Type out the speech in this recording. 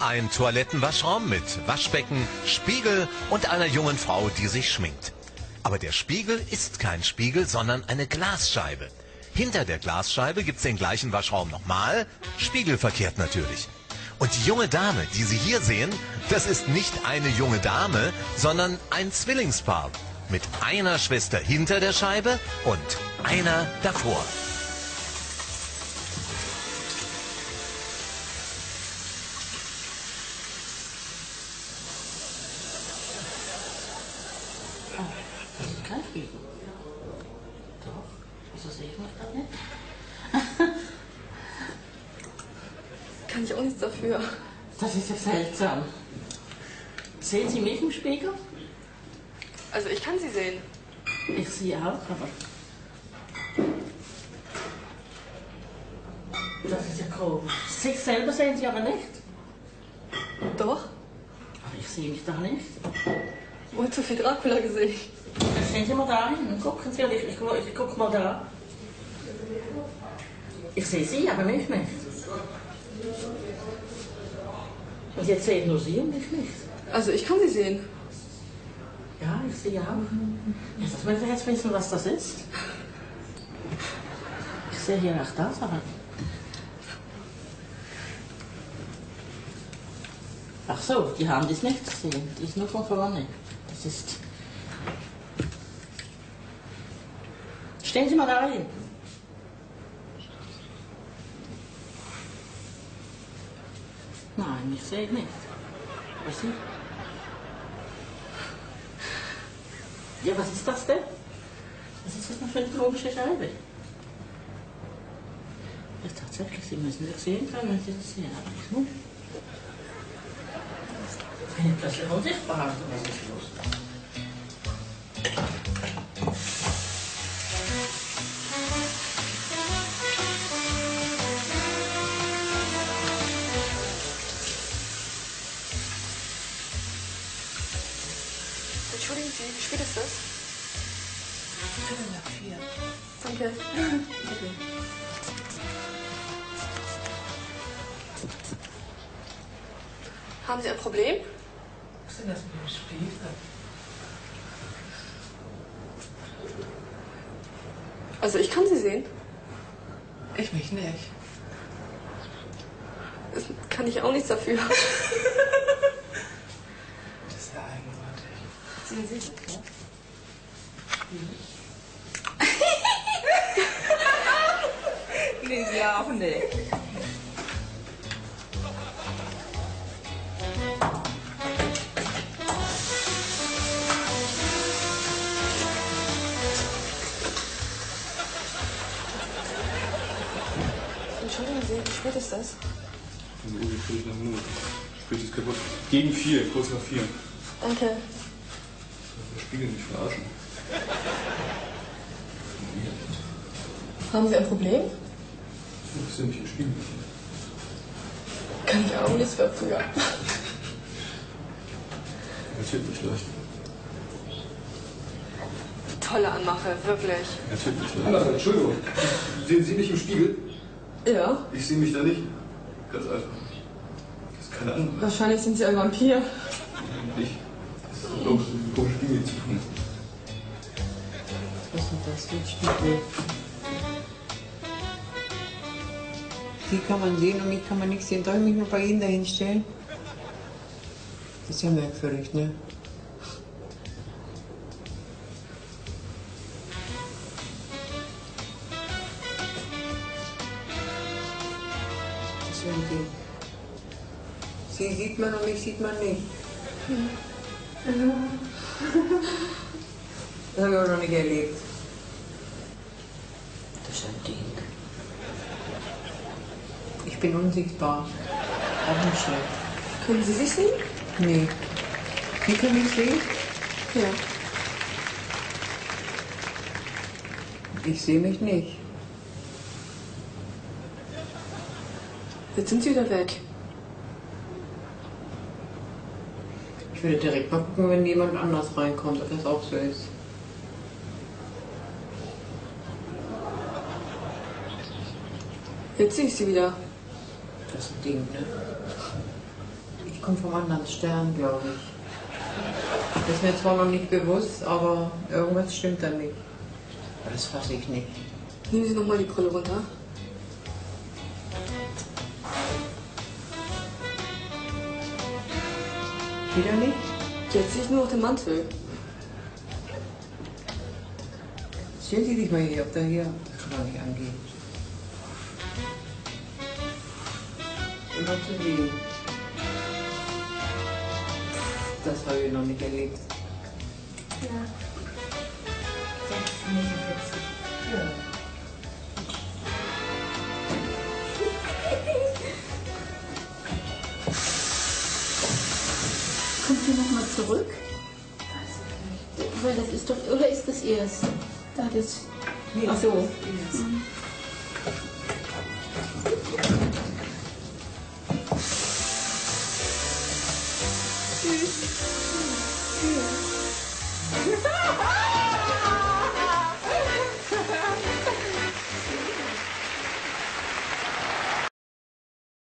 Ein Toilettenwaschraum mit Waschbecken, Spiegel und einer jungen Frau, die sich schminkt. Aber der Spiegel ist kein Spiegel, sondern eine Glasscheibe. Hinter der Glasscheibe gibt's den gleichen Waschraum nochmal, spiegelverkehrt natürlich. Und die junge Dame, die Sie hier sehen, das ist nicht eine junge Dame, sondern ein Zwillingspaar. Mit einer Schwester hinter der Scheibe und einer davor. Kein Spiegel. Doch. Wieso sehe ich mich da nicht? Kann ich auch nichts dafür. Das ist ja seltsam. Sehen Sie mich im Spiegel? Also ich kann sie sehen. Ich sehe auch, aber. Das ist ja komisch. Sich selber sehen Sie aber nicht. Doch. Aber ich sehe mich da nicht. Und zu viel Dracula gesehen. Sehen Sie mal da hin. Gucken Sie, ich, ich, ich guck mal da. Ich sehe Sie, aber mich nicht. Und jetzt sehe ich nur Sie und mich nicht. Also ich kann sie sehen. Ja, ich sehe auch. Jetzt will ich jetzt wissen, was das ist. Ich sehe hier auch das, aber. So, die Hand ist nicht zu sehen. Die ist nur von vorne. Das ist. Stehen Sie mal da hin. Nein, ich sehe nicht. Was Sie? Ja, was ist das denn? Was ist das noch für eine komische Scheibe? Ja, tatsächlich, Sie müssen das sehen können, wenn Sie das sehen, aber ich nicht. Ich bin plötzlich unsichtbar. Was ist los? Entschuldigen Sie, wie spät ist das? Danke. Haben Sie ein Problem? Was ist denn das mit dem Spiegel? Also ich kann sie sehen. Ich mich nicht. Das kann ich auch nichts dafür. Das ist ja eigenartig. Sehen Sie? Nee, sie auch nicht. Wie spät ist das? Eine Uhr, Viertel nach Null. Sprich ist kaputt. Gegen vier, kurz nach vier. Danke. Der Spiegel nicht verarschen. Haben Sie ein Problem? Ist ja nicht im Spiegel. Kann ich auch nichts dafür. Das wird nicht leicht. Tolle Anmache, wirklich. Das wird nicht leicht. Anders, Entschuldigung. Sehen Sie mich im Spiegel? Ja, Ich sehe mich da nicht. Ganz einfach. Das ist keine andere. wahrscheinlich sind Sie ein Vampir. Nicht. Das ist doch komischer Spiegel zu tun. Was ist denn das für ein Spiegel? Sie kann man sehen und mich kann man nicht sehen. Soll ich mich nur bei Ihnen dahin stellen? Das ist ja merkwürdig, ne? Ding. Sie sieht man und mich sieht man nicht. Das habe ich auch noch nicht erlebt. Das ist ein Ding. Ich bin unsichtbar. Auch nicht schlecht. Können Sie sich sehen? Nee. Sie können mich sehen? Ja. Ich sehe mich nicht. Jetzt sind Sie wieder weg. Ich würde direkt mal gucken, wenn jemand anders reinkommt, ob das auch so ist. Jetzt sehe ich Sie wieder. Das Ding, ne? Die kommt vom anderen Stern, glaube ich. Das ist mir zwar noch nicht bewusst, aber irgendwas stimmt da nicht. Das fasse ich nicht. Nehmen Sie nochmal die Brille runter. Wieder nicht? Jetzt sehe ich nur noch den Mantel. Stellen Sie sich mal hier, ob da hier kann man nicht angehen. Und was zu sehen. Das habe ich noch nicht erlebt. Ja. 46. Ja. Zurück? Weil das ist doch, oder ist das erst? Da das. Ach so.